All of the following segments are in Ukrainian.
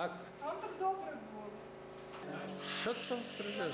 Так. А он так добре був. Що ти там стрижеш?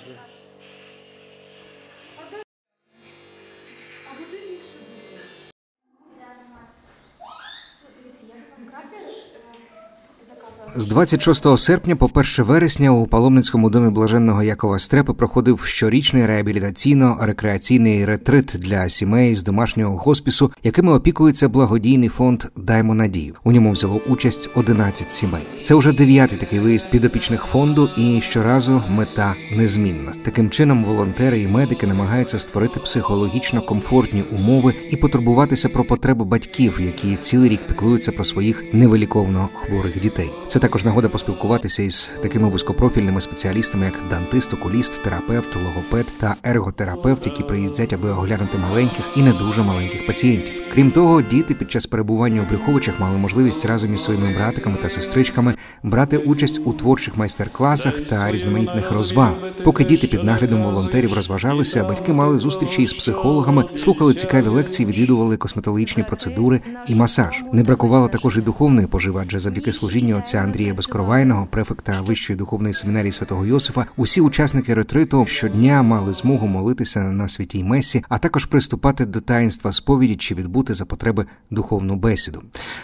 З 26 серпня по 1 вересня у паломницькому домі блаженного Якова Стрепи проходив щорічний реабілітаційно-рекреаційний ретрит для сімей з домашнього хоспісу, якими опікується благодійний фонд Даймо надію. У ньому взяло участь 11 сімей. Це вже дев'ятий такий виїзд підопічних фонду, і щоразу мета незмінна. Таким чином, волонтери і медики намагаються створити психологічно комфортні умови і потурбуватися про потреби батьків, які цілий рік піклуються про своїх невиліковно хворих дітей. Це також нагода поспілкуватися із такими вузькопрофільними спеціалістами, як дантист, окуліст, терапевт, логопед та ерготерапевт, які приїздять, аби оглянути маленьких і не дуже маленьких пацієнтів. Крім того, діти під час перебування у Брюховичах мали можливість разом із своїми братиками та сестричками брати участь у творчих майстер-класах та різноманітних розваг. Поки діти під наглядом волонтерів розважалися, батьки мали зустрічі із психологами, слухали цікаві лекції, відвідували косметологічні процедури і масаж. Не бракувало також і духовної поживи, адже завдяки служінню отця Андрія Безкоровайного, префекта Вищої духовної семінарії святого Йосифа, усі учасники ретриту щодня мали змогу молитися на святій месі, а також приступати до таїнства сповіді чи відбути за потреби духовну бесіду.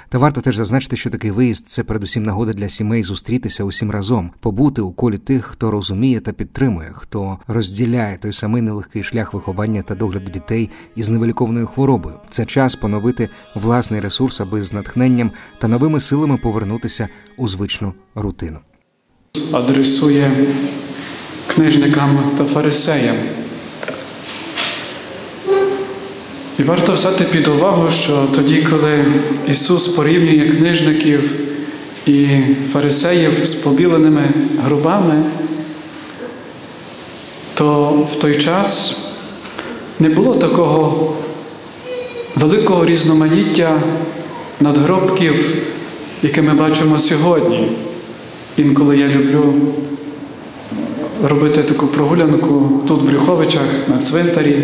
Та варто теж зазначити, що такий виїзд це передусім нагода для сімей зустрітися усім разом, побути у колі тих, хто розуміє та підтримує, хто розділяє той самий нелегкий шлях виховання та догляду дітей із невиліковною хворобою. Це час поновити власний ресурс, аби з натхненням та новими силами повернутися у звичну рутину. адресує книжникам та фарисеям. І варто взяти під увагу, що тоді, коли Ісус порівнює книжників і фарисеїв з побіленими грубами, то в той час не було такого великого різноманіття надгробків, яке ми бачимо сьогодні. Інколи я люблю робити таку прогулянку тут в Брюховичах на цвинтарі.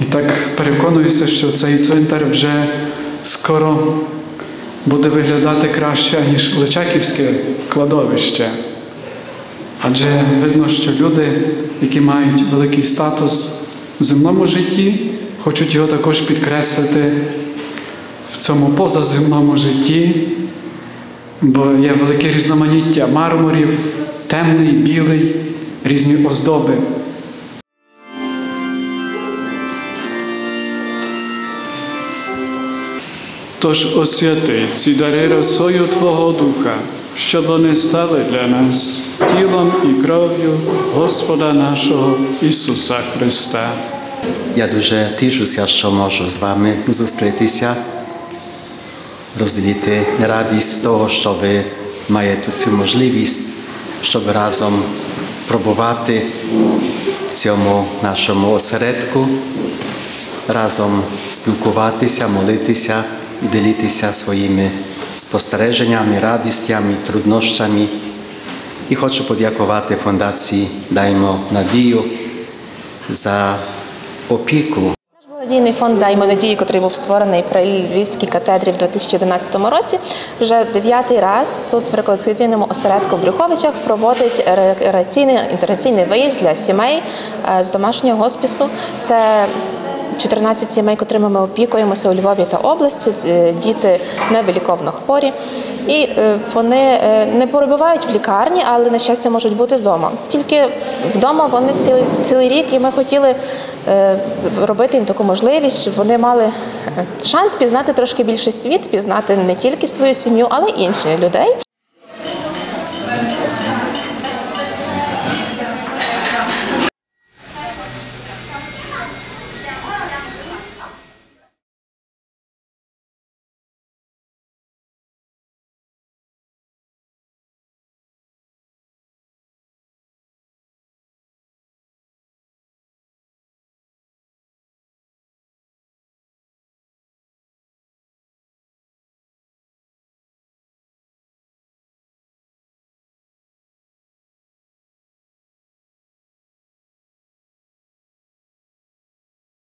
І так переконуюся, що цей цвинтар вже скоро буде виглядати краще, ніж Личаківське кладовище. Адже видно, що люди, які мають великий статус в земному житті, хочуть його також підкреслити цьому позаземному житті, бо є велике різноманіття мармурів, темний, білий, різні оздоби. Тож освяти ці дари росою Твого Духа, щоб вони стали для нас тілом і кров'ю Господа нашого Ісуса Христа. Я дуже тішуся, що можу з вами зустрітися, розділити радість того, що ви маєте цю можливість, щоб разом пробувати в цьому нашому осередку, разом спілкуватися, молитися ділитися своїми спостереженнями, радістями, труднощами. І хочу подякувати фундації Даймо Надію за опіку. Благодійний фонд Даймо надії, який був створений при Львівській катедрі в 2011 році, вже дев'ятий раз тут в рекреаційному осередку в Брюховичах проводить рекреаційний інтеграційний виїзд для сімей е, з домашнього госпісу. Це 14 сімей, котрими ми опікуємося у Львові та області, е, діти невиліковно хворі. І е, вони е, не перебувають в лікарні, але на щастя можуть бути вдома. Тільки вдома вони цілий, цілий рік, і ми хотіли робити їм таку можливість, щоб вони мали шанс пізнати трошки більше світ, пізнати не тільки свою сім'ю, але й інших людей.